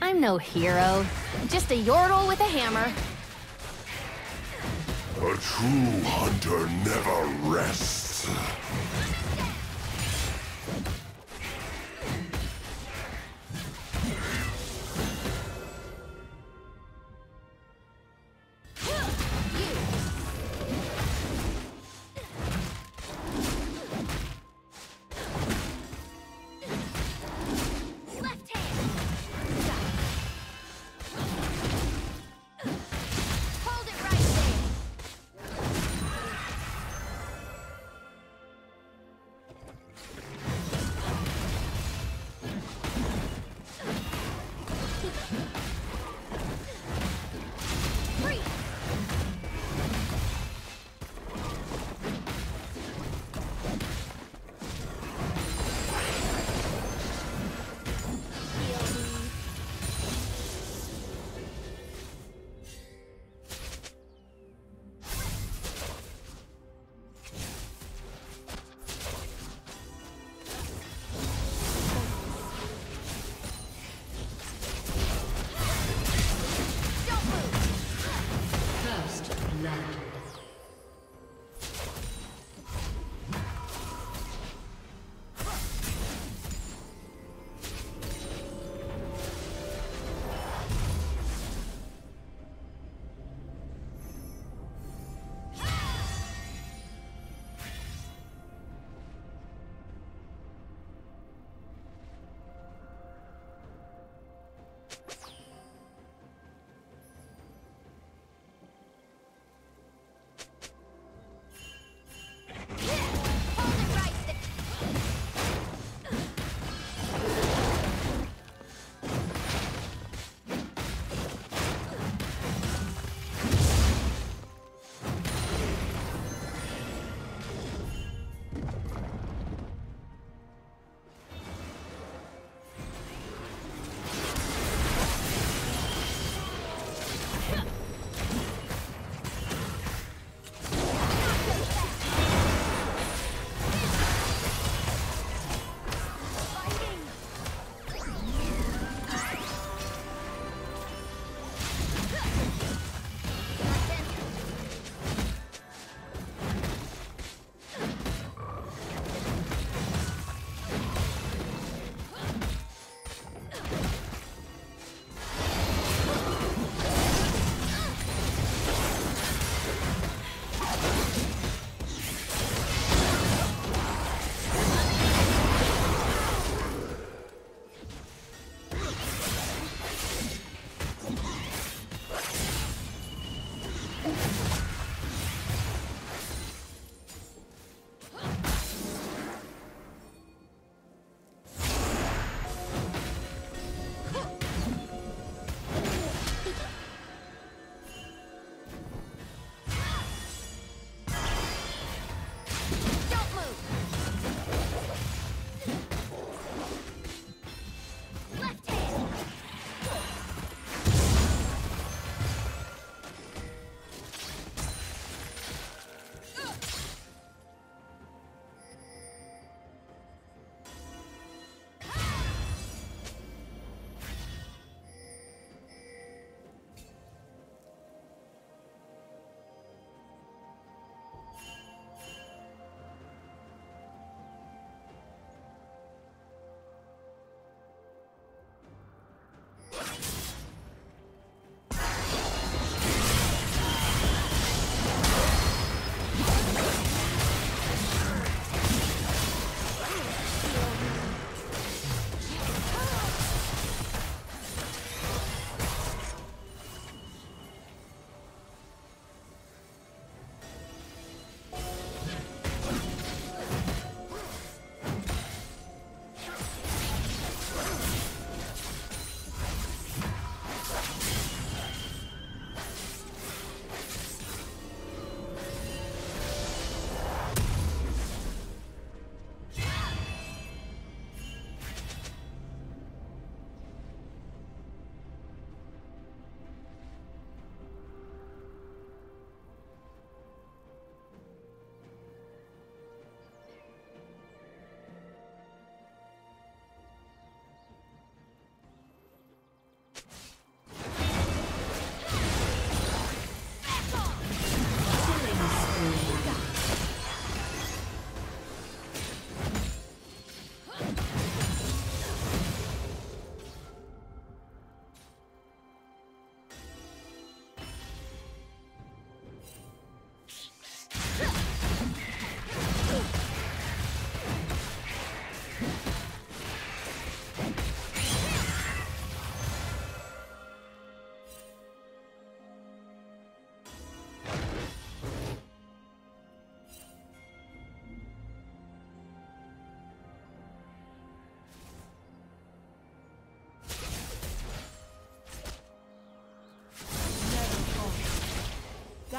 I'm no hero. Just a yordle with a hammer. A true hunter never rests.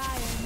Dying.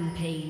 Rampage.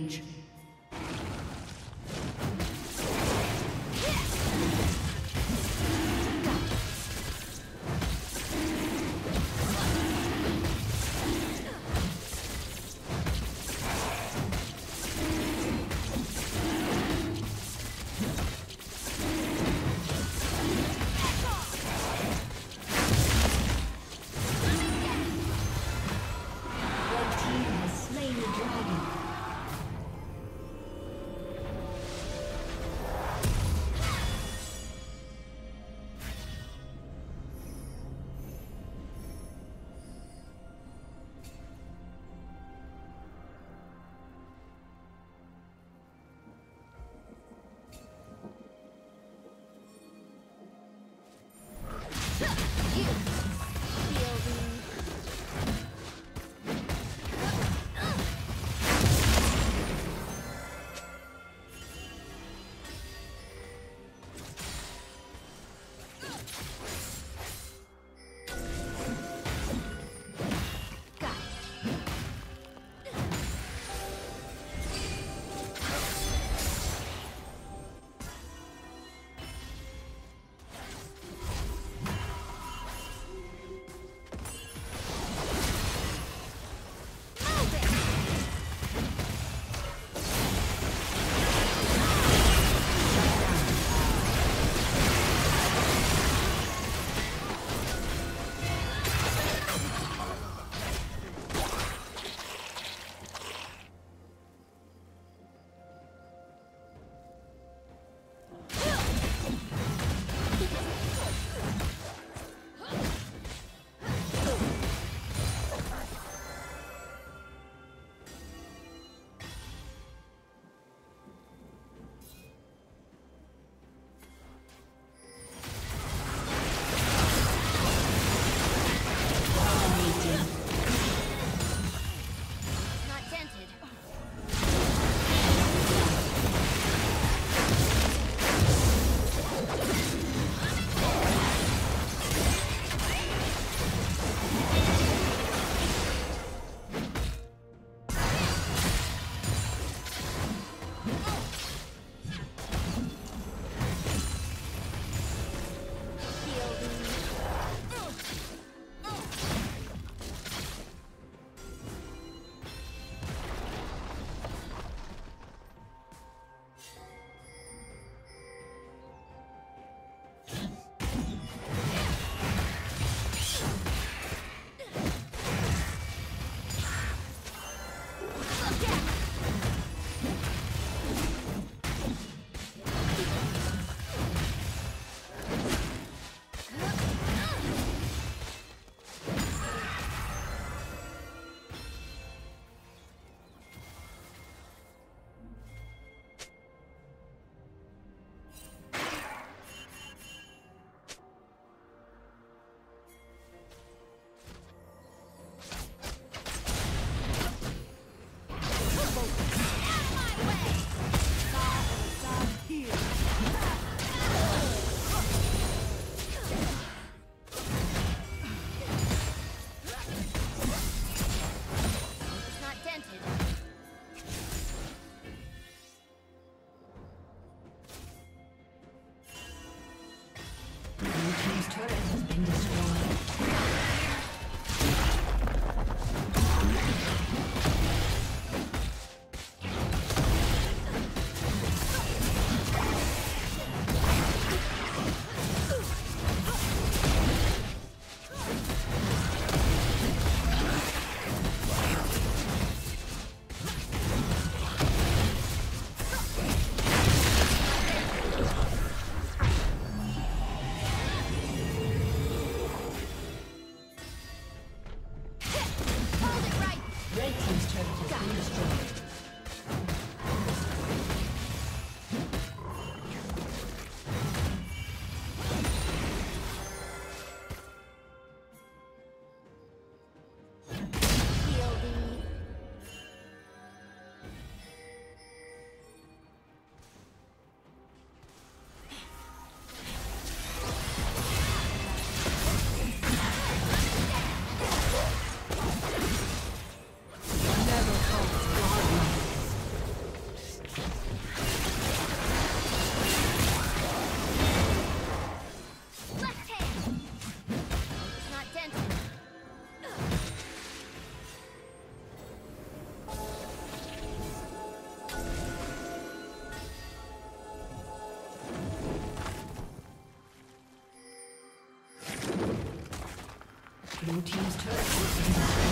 Blue Team's turret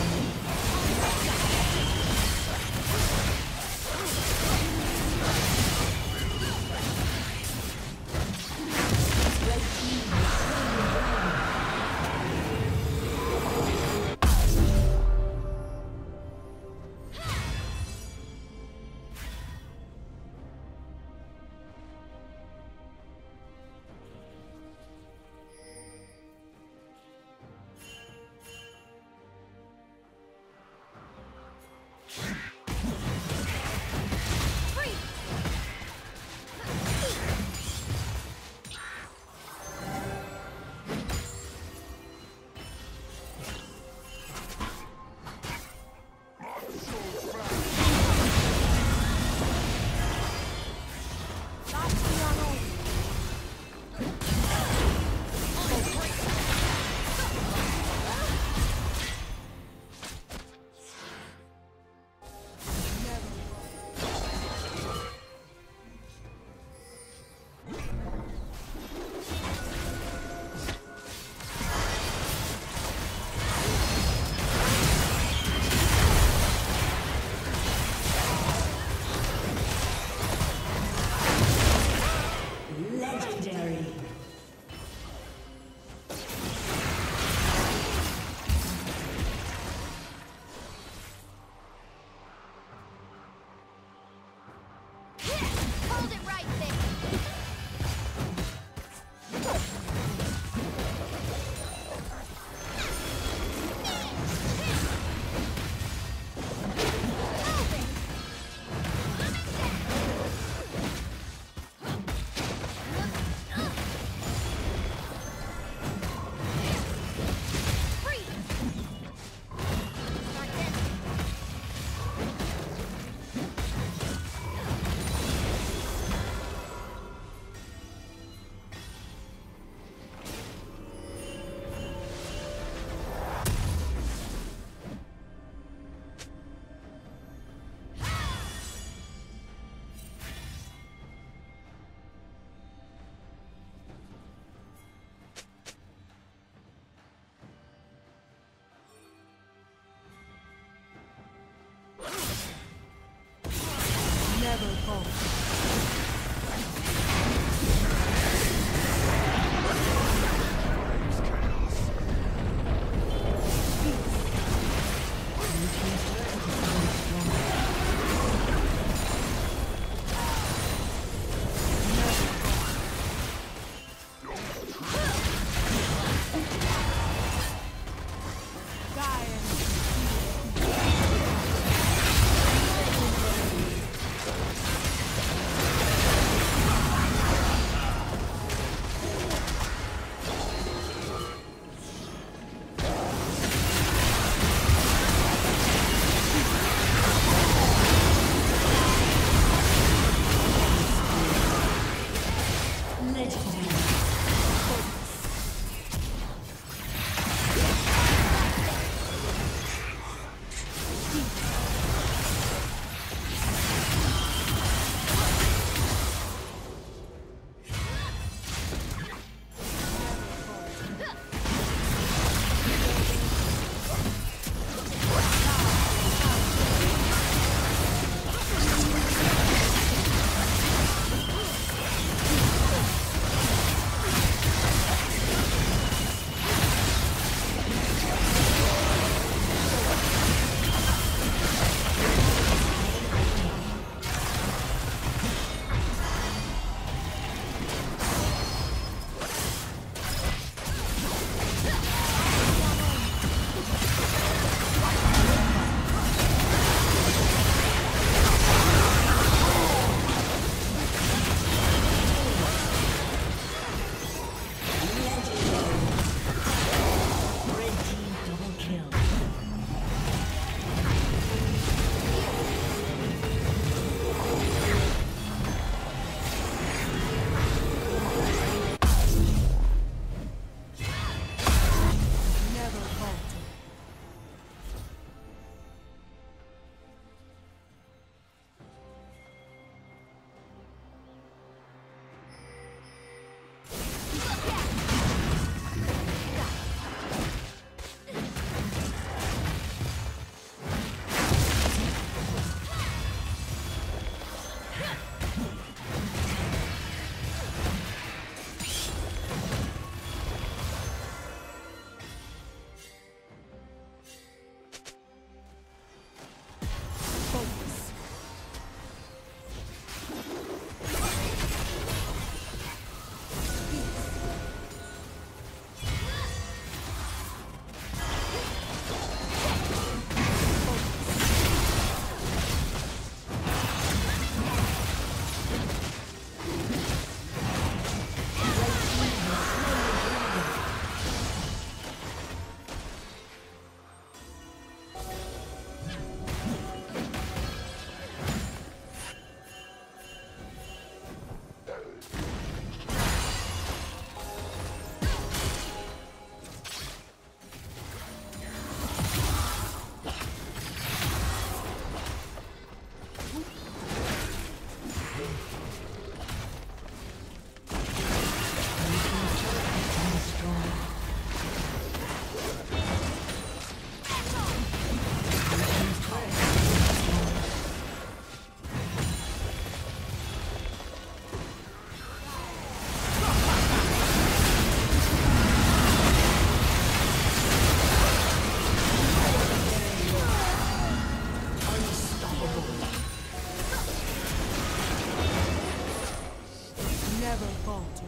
Never falter.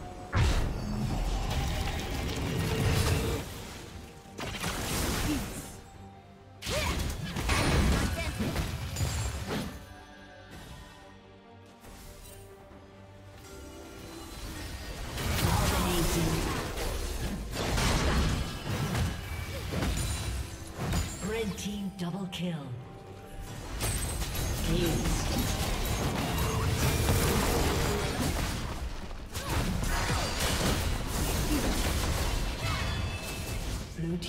Red team double kill.